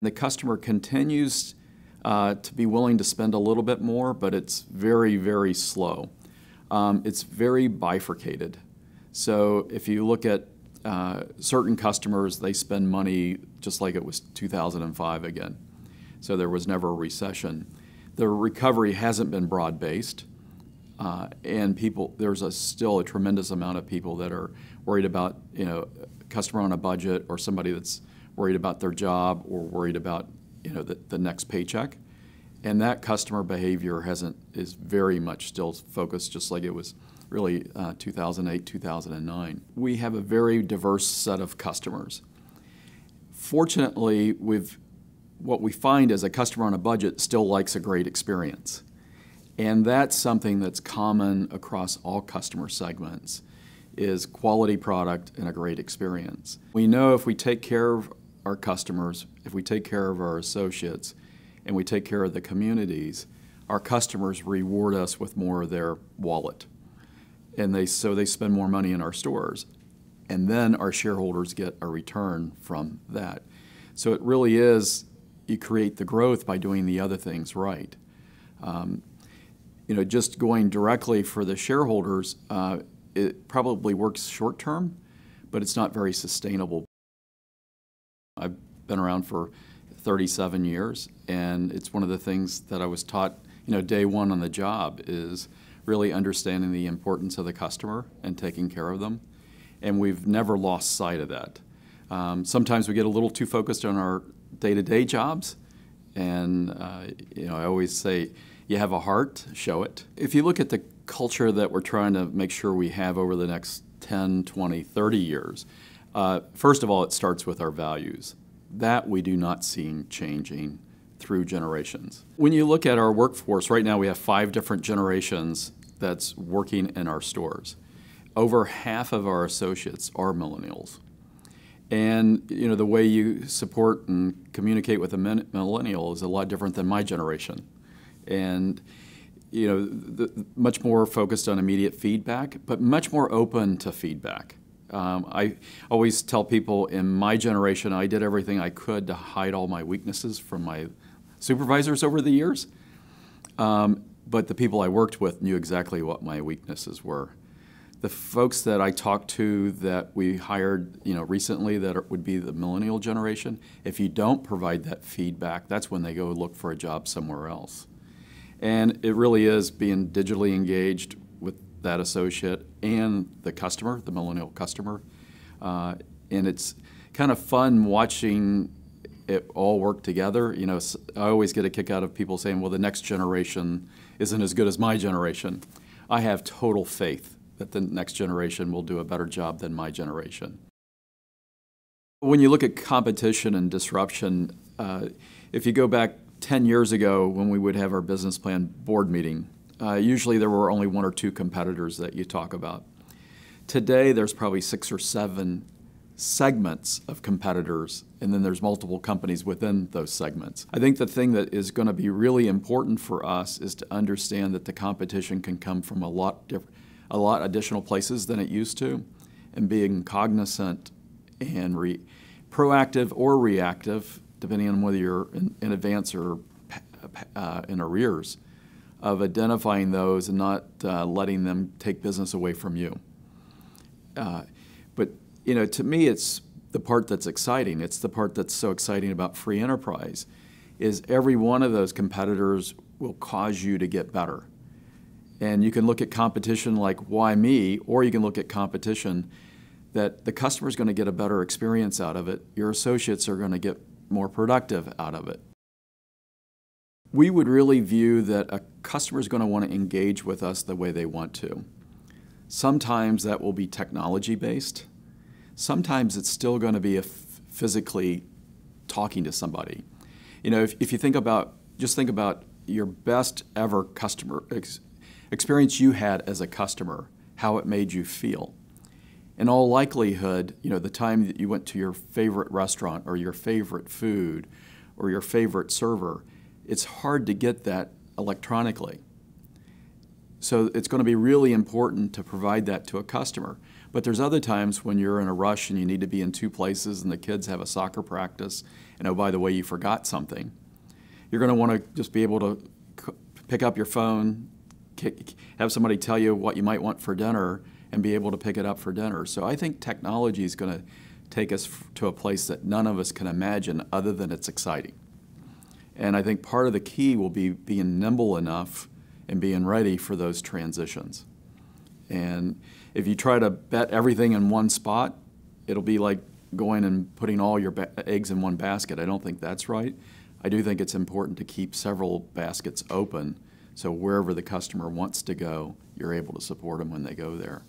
The customer continues uh, to be willing to spend a little bit more, but it's very, very slow. Um, it's very bifurcated. So if you look at uh, certain customers, they spend money just like it was 2005 again. So there was never a recession. The recovery hasn't been broad based. Uh, and people, there's a, still a tremendous amount of people that are worried about, you know, a customer on a budget or somebody that's worried about their job or worried about, you know, the, the next paycheck. And that customer behavior hasn't is very much still focused, just like it was really uh, 2008, 2009. We have a very diverse set of customers. Fortunately, we've what we find is a customer on a budget still likes a great experience. And that's something that's common across all customer segments is quality product and a great experience. We know if we take care of our customers, if we take care of our associates, and we take care of the communities, our customers reward us with more of their wallet. And they so they spend more money in our stores. And then our shareholders get a return from that. So it really is you create the growth by doing the other things right. Um, you know, just going directly for the shareholders, uh, it probably works short term, but it's not very sustainable. Been around for 37 years, and it's one of the things that I was taught, you know, day one on the job is really understanding the importance of the customer and taking care of them. And we've never lost sight of that. Um, sometimes we get a little too focused on our day-to-day jobs, and uh, you know, I always say, you have a heart, show it. If you look at the culture that we're trying to make sure we have over the next 10, 20, 30 years, uh, first of all, it starts with our values. That we do not see changing through generations. When you look at our workforce, right now we have five different generations that's working in our stores. Over half of our associates are millennials. And you know the way you support and communicate with a millennial is a lot different than my generation and you know, the, much more focused on immediate feedback, but much more open to feedback. Um, I always tell people in my generation, I did everything I could to hide all my weaknesses from my supervisors over the years. Um, but the people I worked with knew exactly what my weaknesses were. The folks that I talked to that we hired, you know, recently that would be the millennial generation, if you don't provide that feedback, that's when they go look for a job somewhere else. And it really is being digitally engaged with that associate and the customer, the millennial customer. Uh, and it's kind of fun watching it all work together. You know, I always get a kick out of people saying, well, the next generation isn't as good as my generation. I have total faith that the next generation will do a better job than my generation. When you look at competition and disruption, uh, if you go back 10 years ago when we would have our business plan board meeting, uh, usually there were only one or two competitors that you talk about. Today, there's probably six or seven segments of competitors, and then there's multiple companies within those segments. I think the thing that is going to be really important for us is to understand that the competition can come from a lot different, a lot additional places than it used to, and being cognizant and re- proactive or reactive depending on whether you're in, in advance or uh, in arrears, of identifying those and not uh, letting them take business away from you. Uh, but you know, to me, it's the part that's exciting. It's the part that's so exciting about free enterprise, is every one of those competitors will cause you to get better. And you can look at competition like why me, or you can look at competition that the customer is going to get a better experience out of it. Your associates are going to get more productive out of it. We would really view that a customer is going to want to engage with us the way they want to. Sometimes that will be technology based. Sometimes it's still going to be physically talking to somebody. You know, if, if you think about, just think about your best ever customer ex experience you had as a customer, how it made you feel in all likelihood, you know, the time that you went to your favorite restaurant or your favorite food or your favorite server, it's hard to get that electronically. So it's going to be really important to provide that to a customer. But there's other times when you're in a rush and you need to be in two places and the kids have a soccer practice and oh by the way you forgot something. You're going to want to just be able to pick up your phone, have somebody tell you what you might want for dinner and be able to pick it up for dinner. So I think technology is going to take us to a place that none of us can imagine other than it's exciting. And I think part of the key will be being nimble enough and being ready for those transitions. And if you try to bet everything in one spot, it'll be like going and putting all your eggs in one basket. I don't think that's right. I do think it's important to keep several baskets open so wherever the customer wants to go, you're able to support them when they go there.